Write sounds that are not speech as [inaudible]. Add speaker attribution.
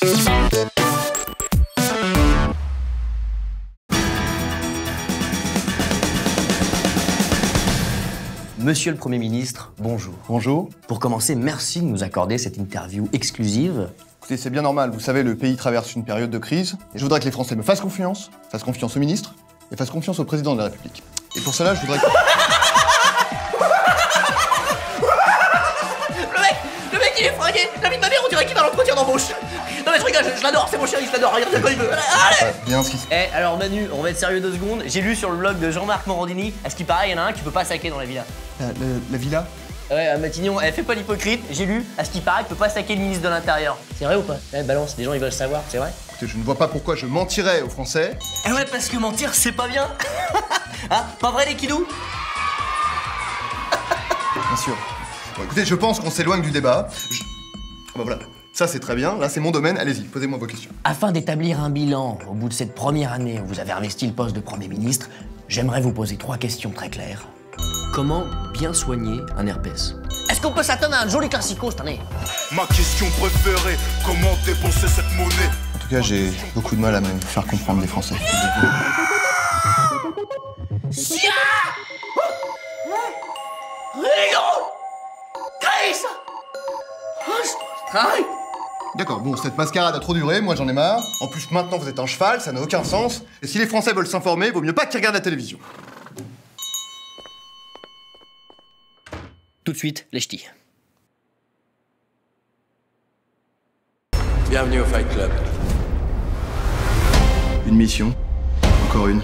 Speaker 1: Monsieur le Premier ministre, bonjour.
Speaker 2: Bonjour.
Speaker 1: Pour commencer, merci de nous accorder cette interview exclusive.
Speaker 2: Écoutez, c'est bien normal. Vous savez, le pays traverse une période de crise. Et je voudrais que les Français me fassent confiance, fassent confiance au ministre et fassent confiance au président de la République. Et pour cela, je voudrais que...
Speaker 3: La vie de ma mère on dirait qu'il va l'entretien d'embauche Non mais je rigole, je, je l'adore, c'est mon chéri, je l'adore, regarde comme il veut Allez
Speaker 2: bien ce qui...
Speaker 1: Eh, alors Manu, on va être sérieux deux secondes. J'ai lu sur le blog de Jean-Marc Morandini, à ce qui paraît, il y en a un qui peut pas saquer dans la villa.
Speaker 2: La, la- la villa
Speaker 1: Ouais, à Matignon, elle fait pas l'hypocrite, j'ai lu, à ce qui paraît, qu'il peut pas saquer le ministre de l'Intérieur. C'est vrai ou pas Eh, balance, les gens ils veulent savoir, c'est vrai
Speaker 2: Écoutez, je ne vois pas pourquoi je mentirais aux Français.
Speaker 1: Eh ouais, parce que mentir, c'est pas bien [laughs] Hein Pas vrai les kidous
Speaker 2: Bien sûr. Bon, écoutez, je pense qu'on s'éloigne du débat. Je- Voilà. Ça, c'est très bien. Là, c'est mon domaine. Allez-y, posez-moi vos questions.
Speaker 1: Afin d'établir un bilan au bout de cette première année où vous avez investi le poste de Premier ministre, j'aimerais vous poser trois questions très claires. Comment bien soigner un herpès? Est-ce qu'on peut s'attendre à un joli classico cette année?
Speaker 4: Ma question préférée, comment dépenser cette monnaie?
Speaker 2: En tout cas, j'ai beaucoup de mal à me faire comprendre des Français.
Speaker 3: Sia Rigo Chris Travail
Speaker 2: D'accord, bon, cette mascarade a trop duré, moi j'en ai marre. En plus, maintenant vous êtes un cheval, ça n'a aucun sens. Et si les Français veulent s'informer, vaut mieux pas qu'ils regardent la télévision.
Speaker 1: Tout de suite, les ch'tis.
Speaker 5: Bienvenue au Fight Club.
Speaker 2: Une mission? Encore une?